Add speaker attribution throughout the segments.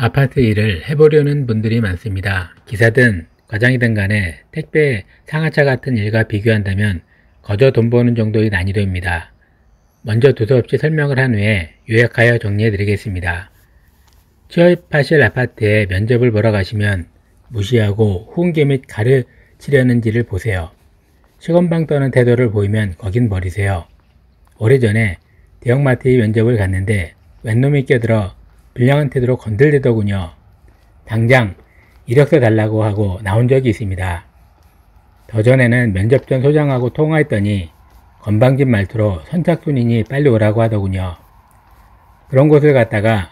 Speaker 1: 아파트 일을 해보려는 분들이 많습니다. 기사든 과장이든 간에 택배, 상하차 같은 일과 비교한다면 거저 돈 버는 정도의 난이도입니다. 먼저 두서없이 설명을 한 후에 요약하여 정리해 드리겠습니다. 취업하실 아파트에 면접을 보러 가시면 무시하고 후은개 및 가르치려는지를 보세요. 시건방 떠는 태도를 보이면 거긴 버리세요. 오래전에 대형마트의 면접을 갔는데 웬놈이 껴들어 불량한 태도로 건들대더군요. 당장 이력서 달라고 하고 나온 적이 있습니다. 더 전에는 면접 전 소장하고 통화했더니 건방진 말투로 선착순이니 빨리 오라고 하더군요. 그런 곳을 갔다가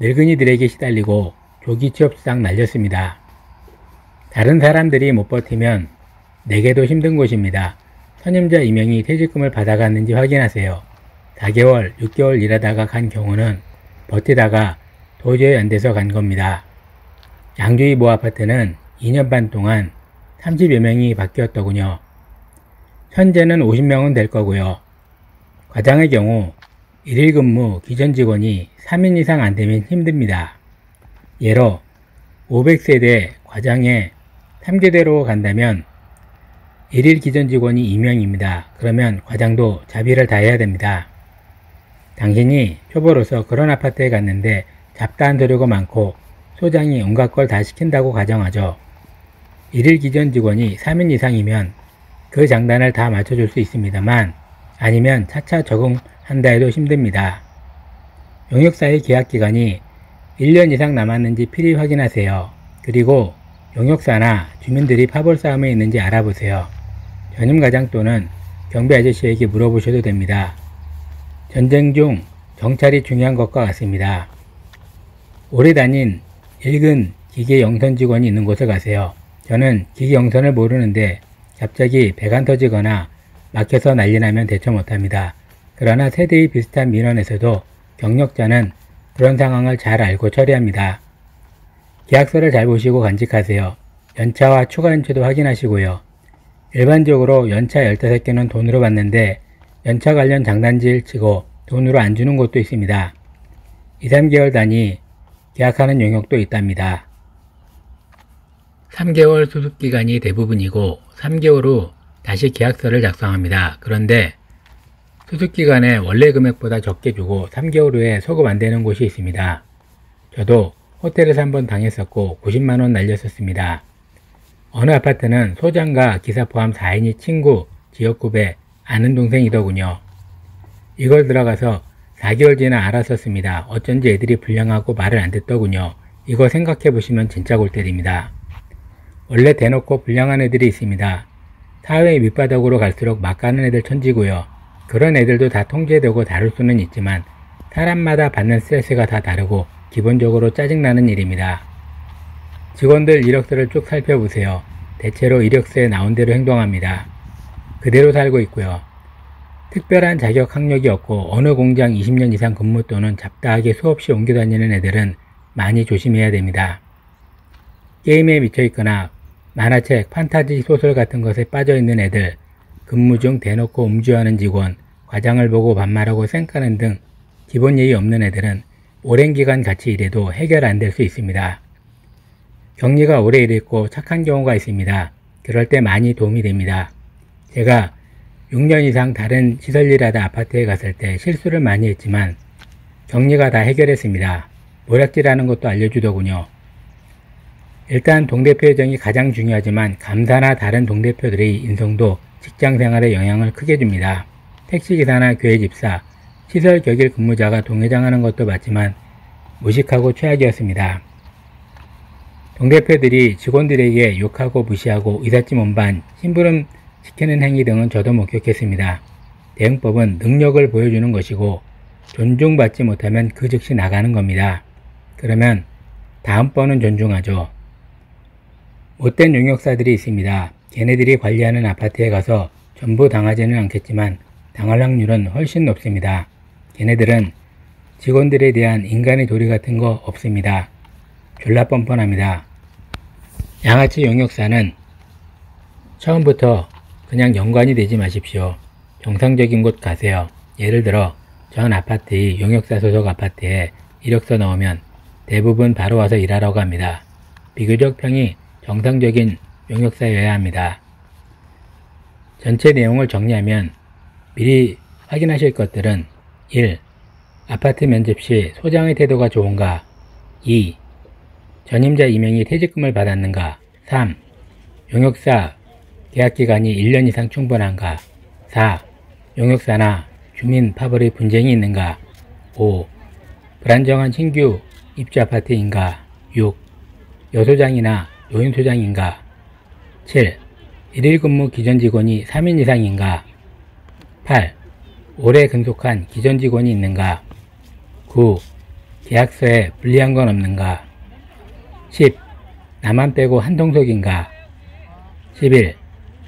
Speaker 1: 늙은이들에게 시달리고 조기 취업수당 날렸습니다. 다른 사람들이 못 버티면 내게도 힘든 곳입니다. 선임자 임명이 퇴직금을 받아갔는지 확인하세요. 4개월, 6개월 일하다가 간 경우는 버티다가 도저히 안 돼서 간 겁니다. 양주의 모 아파트는 2년 반 동안 30여 명이 바뀌었더군요. 현재는 50명은 될 거고요. 과장의 경우 1일 근무 기존 직원이 3인 이상 안 되면 힘듭니다. 예로 500세대 과장에 3개대로 간다면 1일 기존 직원이 2명입니다. 그러면 과장도 자비를 다해야 됩니다. 당신이 초보로서 그런 아파트에 갔는데 잡다한 소리가 많고 소장이 온갖 걸 다 시킨다고 가정하죠. 1일 기존 직원이 3인 이상이면 그 장단을 다 맞춰줄 수 있습니다만 아니면 차차 적응한다 해도 힘듭니다. 용역사의 계약기간이 1년 이상 남았는지 필히 확인하세요. 그리고 용역사나 주민들이 파벌 싸움에 있는지 알아보세요. 전임과장 또는 경비 아저씨에게 물어보셔도 됩니다. 전쟁 중 정찰이 중요한 것과 같습니다. 오래 다닌 읽은 기계 영선 직원이 있는 곳에 가세요. 저는 기계 영선을 모르는데 갑자기 배가 터지거나 막혀서 난리 나면 대처 못합니다. 그러나 세대의 비슷한 민원에서도 경력자는 그런 상황을 잘 알고 처리합니다. 계약서를 잘 보시고 간직하세요. 연차와 추가 연체도 확인하시고요. 일반적으로 연차 15개는 돈으로 받는데 연차 관련 장단지를 치고 돈으로 안 주는 곳도 있습니다. 2, 3개월 단위 계약하는 용역도 있답니다. 3개월 수습기간이 대부분이고 3개월 후 다시 계약서를 작성합니다. 그런데 수습기간에 원래 금액보다 적게 주고 3개월 후에 소급 안 되는 곳이 있습니다. 저도 호텔에서 한번 당했었고 90만원 날렸었습니다. 어느 아파트는 소장과 기사 포함 4인이 친구, 지역구배, 아는 동생이더군요. 이걸 들어가서 4개월 지나 알았었습니다. 어쩐지 애들이 불량하고 말을 안 듣더군요. 이거 생각해 보시면 진짜 골 때립니다. 원래 대놓고 불량한 애들이 있습니다. 사회 밑바닥으로 갈수록 막 가는 애들 천지고요. 그런 애들도 다 통제되고 다룰 수는 있지만 사람마다 받는 스트레스가 다 다르고 기본적으로 짜증나는 일입니다. 직원들 이력서를 쭉 살펴보세요. 대체로 이력서에 나온 대로 행동합니다. 그대로 살고 있고요. 특별한 자격 학력이 없고 어느 공장 20년 이상 근무 또는 잡다하게 수없이 옮겨 다니는 애들은 많이 조심해야 됩니다. 게임에 미쳐 있거나 만화책, 판타지 소설 같은 것에 빠져 있는 애들, 근무 중 대놓고 음주하는 직원, 과장을 보고 반말하고 쌩까는 등 기본 예의 없는 애들은 오랜 기간 같이 일해도 해결 안 될 수 있습니다. 격리가 오래 일했고 착한 경우가 있습니다. 그럴 때 많이 도움이 됩니다. 제가 6년 이상 다른 시설 일하다 아파트에 갔을 때 실수를 많이 했지만 격리가 다 해결했습니다. 모략질하는 것도 알려주더군요. 일단 동대표 회정이 가장 중요하지만 감사나 다른 동대표들의 인성도 직장 생활에 영향을 크게 줍니다. 택시기사나 교회 집사, 시설 격일 근무자가 동회장하는 것도 맞지만 무식하고 최악이었습니다. 동대표들이 직원들에게 욕하고 무시하고 의사짐 운반, 심부름 시키는 행위 등은 저도 목격했습니다. 대응법은 능력을 보여주는 것이고 존중받지 못하면 그 즉시 나가는 겁니다. 그러면 다음번은 존중하죠. 못된 용역사들이 있습니다. 걔네들이 관리하는 아파트에 가서 전부 당하지는 않겠지만 당할 확률은 훨씬 높습니다. 걔네들은 직원들에 대한 인간의 도리 같은 거 없습니다. 졸라 뻔뻔합니다. 양아치 용역사는 처음부터 그냥 연관이 되지 마십시오. 정상적인 곳 가세요. 예를 들어 전 아파트의 용역사 소속 아파트에 이력서 넣으면 대부분 바로 와서 일하라고 합니다. 비교적 평이 정상적인 용역사여야 합니다. 전체 내용을 정리하면 미리 확인하실 것들은 1. 아파트 면접 시 소장의 태도가 좋은가 2. 전임자 임명이 퇴직금을 받았는가 3. 용역사 계약 기간이 1년 이상 충분한가 4. 용역사나 주민 파벌의 분쟁이 있는가 5. 불안정한 신규 입주 아파트인가 6. 여소장이나 노인소장인가 7. 일일 근무 기존 직원이 3인 이상인가 8. 오래 근속한 기존 직원이 있는가 9. 계약서에 불리한 건 없는가 10. 나만 빼고 한동석인가 11.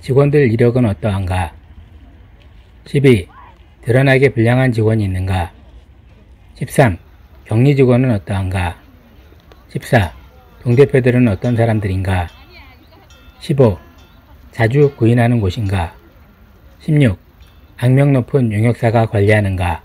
Speaker 1: 직원들 이력은 어떠한가 12. 드러나게 불량한 직원이 있는가 13. 격리 직원은 어떠한가 14. 동대표들은 어떤 사람들인가 15. 자주 구인하는 곳인가 16. 악명 높은 용역사가 관리하는가